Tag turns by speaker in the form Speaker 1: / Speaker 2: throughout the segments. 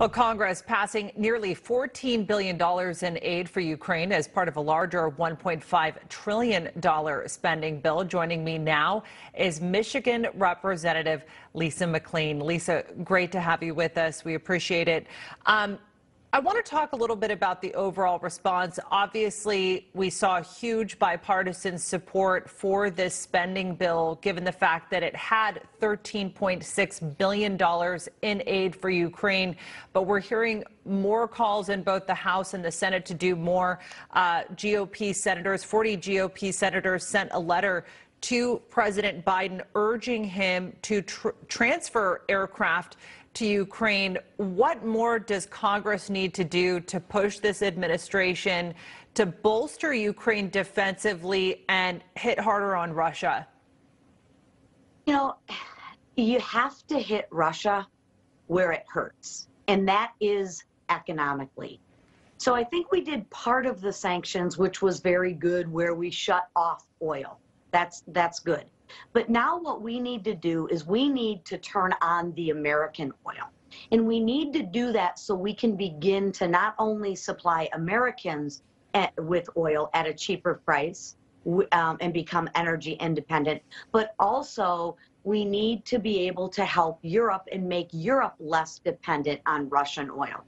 Speaker 1: Well, Congress passing nearly $14 billion in aid for Ukraine as part of a larger $1.5 trillion spending bill. Joining me now is Michigan Representative Lisa McClain. Lisa, great to have you with us. We appreciate it. Um, I want to talk a little bit about the overall response. Obviously, we saw huge bipartisan support for this spending bill, given the fact that it had $13.6 billion in aid for Ukraine. But we're hearing more calls in both the House and the Senate to do more. Uh, GOP senators, 40 GOP senators, sent a letter to President Biden urging him to tr transfer aircraft to Ukraine. What more does Congress need to do to push this administration to bolster Ukraine defensively and hit harder on Russia?
Speaker 2: You know, you have to hit Russia where it hurts, and that is economically. So I think we did part of the sanctions, which was very good, where we shut off oil. That's that's good. But now what we need to do is we need to turn on the American oil. And we need to do that so we can begin to not only supply Americans at, with oil at a cheaper price um, and become energy independent, but also we need to be able to help Europe and make Europe less dependent on Russian oil.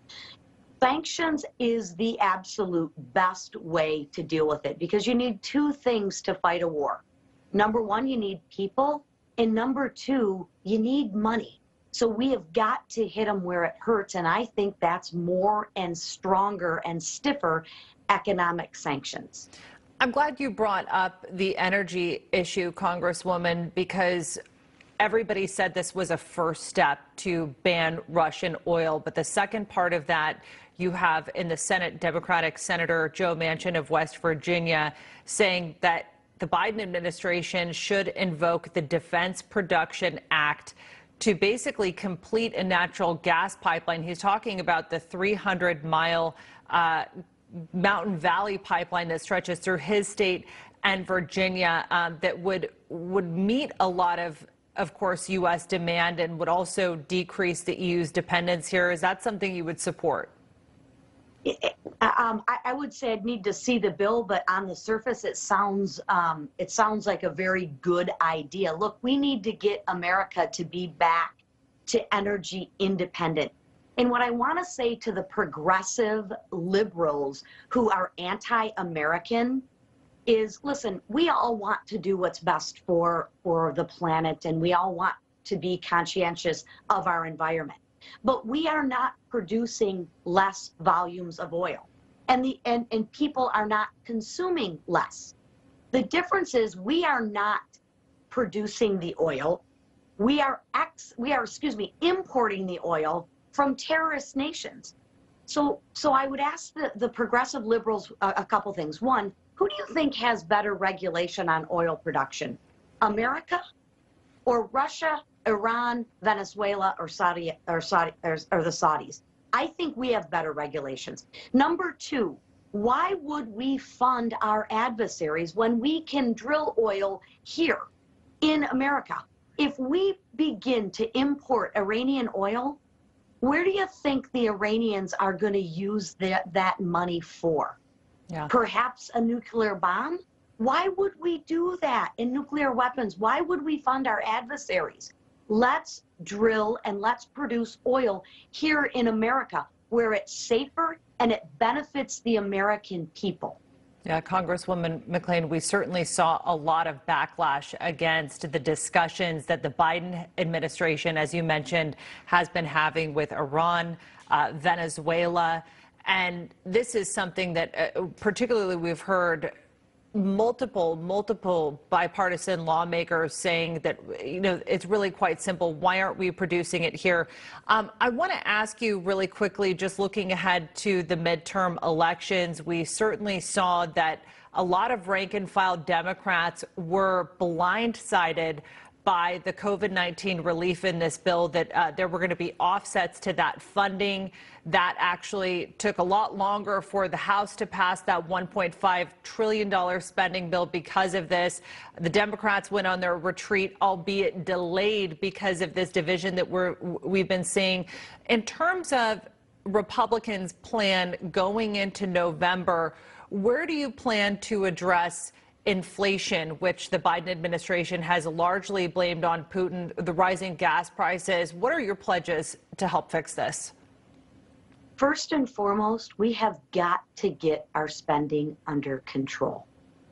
Speaker 2: Sanctions is the absolute best way to deal with it because you need two things to fight a war number one, you need people. And number two, you need money. So we have got to hit them where it hurts. And I think that's more and stronger and stiffer economic sanctions.
Speaker 1: I'm glad you brought up the energy issue, Congresswoman, because everybody said this was a first step to ban Russian oil. But the second part of that, you have in the Senate Democratic Senator Joe Manchin of West Virginia saying that the Biden administration should invoke the Defense Production Act to basically complete a natural gas pipeline. He's talking about the 300 mile uh, Mountain Valley pipeline that stretches through his state and Virginia um, that would would meet a lot of of course US demand and would also decrease the EU's dependence here. Is that something you would support?
Speaker 2: Um, I, I, would say I'd need to see the bill, but on the surface, it sounds um, it sounds like a very good idea. Look, we need to get America to be back to energy independent. And what I want to say to the progressive liberals who are anti-American is, listen, we all want to do what's best for for the planet, and we all want to be conscientious of our environment but we are not producing less volumes of oil. And the and, and people are not consuming less. The difference is we are not producing the oil. We are ex we are excuse me importing the oil from terrorist nations. So so i would ask the, the progressive liberals a, a couple things. One who do you think has better regulation on oil production? America or russia Iran, Venezuela, or Saudi or Saudi or, or the Saudis. I think we have better regulations. Number two, why would we fund our adversaries when we can drill oil here in America? If we begin to import Iranian oil, where do you think the Iranians are going to use that, that money for? Yeah. Perhaps a nuclear bomb? Why would we do that in nuclear weapons? Why would we fund our adversaries? Let's drill and let's produce oil here in America where it's safer and it benefits the American people.
Speaker 1: Yeah, Congresswoman McClain, we certainly saw a lot of backlash against the discussions that the Biden administration, as you mentioned, has been having with Iran, uh, Venezuela. And this is something that, uh, particularly, we've heard multiple, multiple bipartisan lawmakers saying that, you know, it's really quite simple. Why aren't we producing it here? Um, I want to ask you really quickly, just looking ahead to the midterm elections, we certainly saw that a lot of rank and file Democrats were blindsided by the COVID 19 relief in this bill that uh, there were going to be offsets to that funding. That actually took a lot longer for the House to pass that $1.5 trillion spending bill because of this. The Democrats went on their retreat, albeit delayed because of this division that we're, we've been seeing. In terms of Republicans plan going into November, where do you plan to address inflation, which the Biden administration has largely blamed on Putin, the rising gas prices? What are your pledges to help fix this?
Speaker 2: First and foremost, we have got to get our spending under control.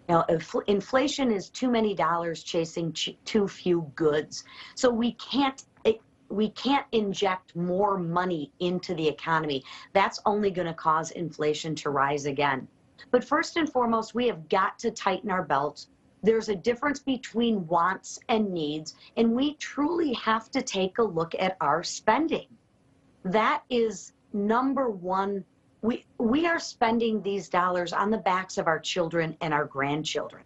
Speaker 2: Now, infl- inflation is too many dollars chasing ch- too few goods. So we can't it, we can't inject more money into the economy. That's only going to cause inflation to rise again. But first and foremost, we have got to tighten our belts. There's a difference between wants and needs, and we truly have to take a look at our spending. That is number one. We, we are spending these dollars on the backs of our children and our grandchildren.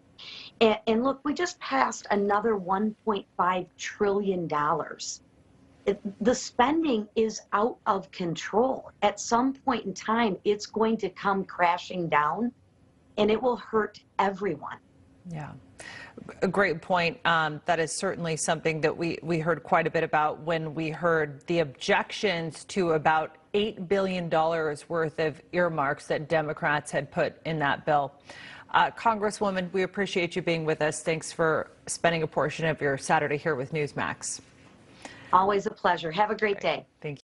Speaker 2: And, and look, we just passed another $1.5 trillion. The spending is out of control. At some point in time, it's going to come crashing down and it will hurt everyone.
Speaker 1: Yeah. A great point. Um, that is certainly something that we, we heard quite a bit about when we heard the objections to about $8 billion worth of earmarks that Democrats had put in that bill. Uh, Congresswoman, we appreciate you being with us. Thanks for spending a portion of your Saturday here with Newsmax.
Speaker 2: Always a pleasure. Have a great day.
Speaker 1: Thank you.